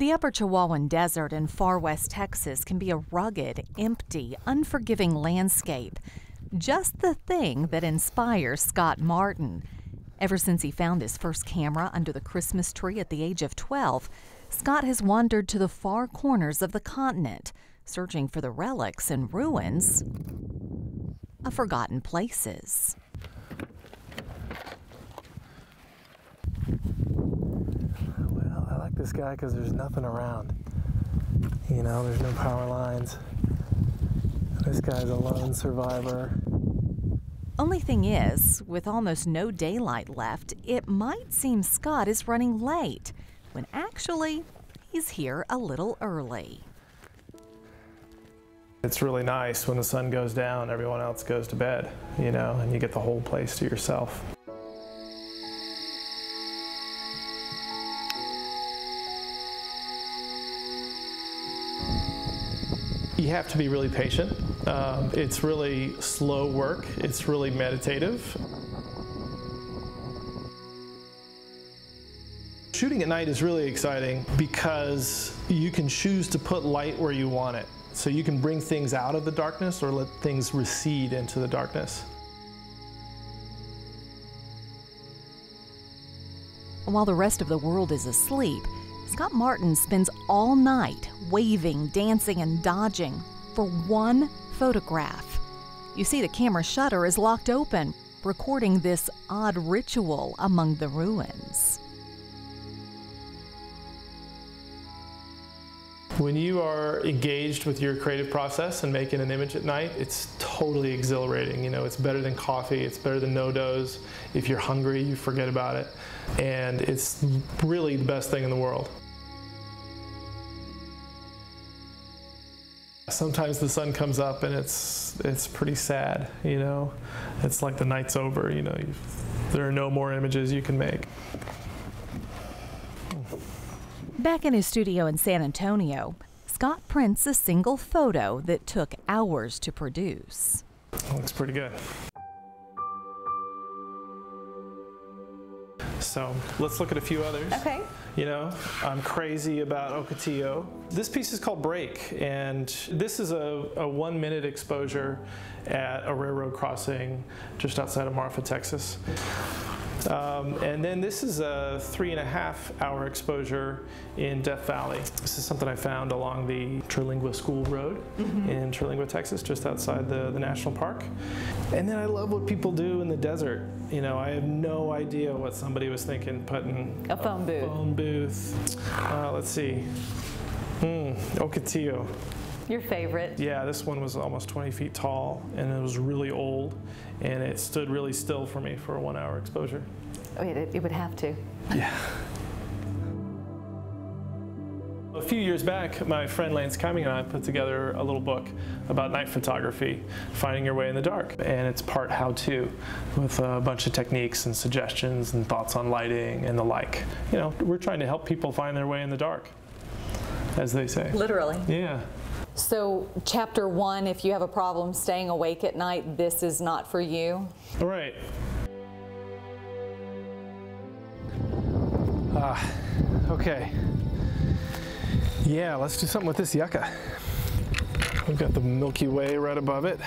The Upper Chihuahuan Desert in far west Texas can be a rugged, empty, unforgiving landscape. Just the thing that inspires Scott Martin. Ever since he found his first camera under the Christmas tree at the age of 12, Scott has wandered to the far corners of the continent, searching for the relics and ruins of forgotten places. Well, I like this guy because there's nothing around. You know, there's no power lines. This guy's a lone survivor. Only thing is, with almost no daylight left, it might seem Scott is running late, when actually, he's here a little early. It's really nice when the sun goes down, everyone else goes to bed, you know, and you get the whole place to yourself. You have to be really patient. Um, it's really slow work. It's really meditative. Shooting at night is really exciting because you can choose to put light where you want it. So you can bring things out of the darkness or let things recede into the darkness. While the rest of the world is asleep, Scott Martin spends all night waving, dancing, and dodging for one photograph. You see, the camera shutter is locked open, recording this odd ritual among the ruins. When you are engaged with your creative process and making an image at night, it's totally exhilarating. You know, it's better than coffee, it's better than NoDoz. If you're hungry, you forget about it. And it's really the best thing in the world. Sometimes the sun comes up and it's it's pretty sad, you know. It's like the night's over, you know. there are no more images you can make. Back in his studio in San Antonio, Scott prints a single photo that took hours to produce. Looks pretty good. So let's look at a few others. Okay. You know, I'm crazy about Ocotillo. This piece is called Break, and this is a, a one minute exposure at a railroad crossing just outside of Marfa, Texas. Um, and then this is a three and a half hour exposure in Death Valley. This is something I found along the Terlingua School Road mm -hmm. in Terlingua, Texas, just outside the, the national park. And then I love what people do in the desert. You know, I have no idea what somebody was thinking putting a phone booth. Phone booth. Uh, let's see. Hmm, Ocotillo. Your favorite? Yeah, this one was almost 20 feet tall and it was really old and it stood really still for me for a one hour exposure. Oh, it, it would have to. Yeah. A few years back, my friend Lance Keimig and I put together a little book about night photography, finding your way in the dark. And it's part how-to with a bunch of techniques and suggestions and thoughts on lighting and the like. You know, we're trying to help people find their way in the dark, as they say. Literally. Yeah. So, chapter one, if you have a problem staying awake at night, this is not for you? All right. Ah, okay. Yeah, let's do something with this yucca. We've got the Milky Way right above it.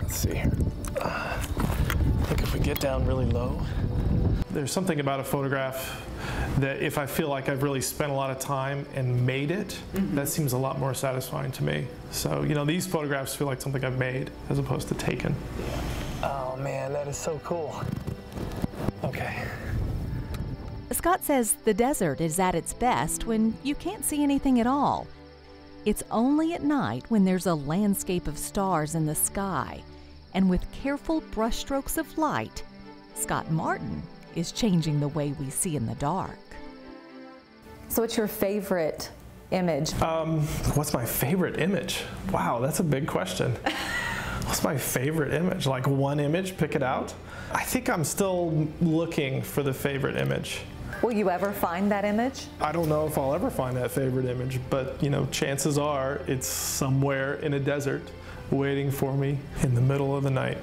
Let's see here. Uh, I think if we get down really low, there's something about a photograph that if I feel like I've really spent a lot of time and made it, mm -hmm. that seems a lot more satisfying to me. So, you know, these photographs feel like something I've made as opposed to taken. Oh man, that is so cool. Okay. Scott says the desert is at its best when you can't see anything at all. It's only at night when there's a landscape of stars in the sky, and with careful brushstrokes of light, Scott Martin is changing the way we see in the dark. So, what's your favorite image? Um, what's my favorite image? Wow, that's a big question. what's my favorite image? Like one image, pick it out? I think I'm still looking for the favorite image. Will you ever find that image? I don't know if I'll ever find that favorite image, but you know, chances are it's somewhere in a desert waiting for me in the middle of the night.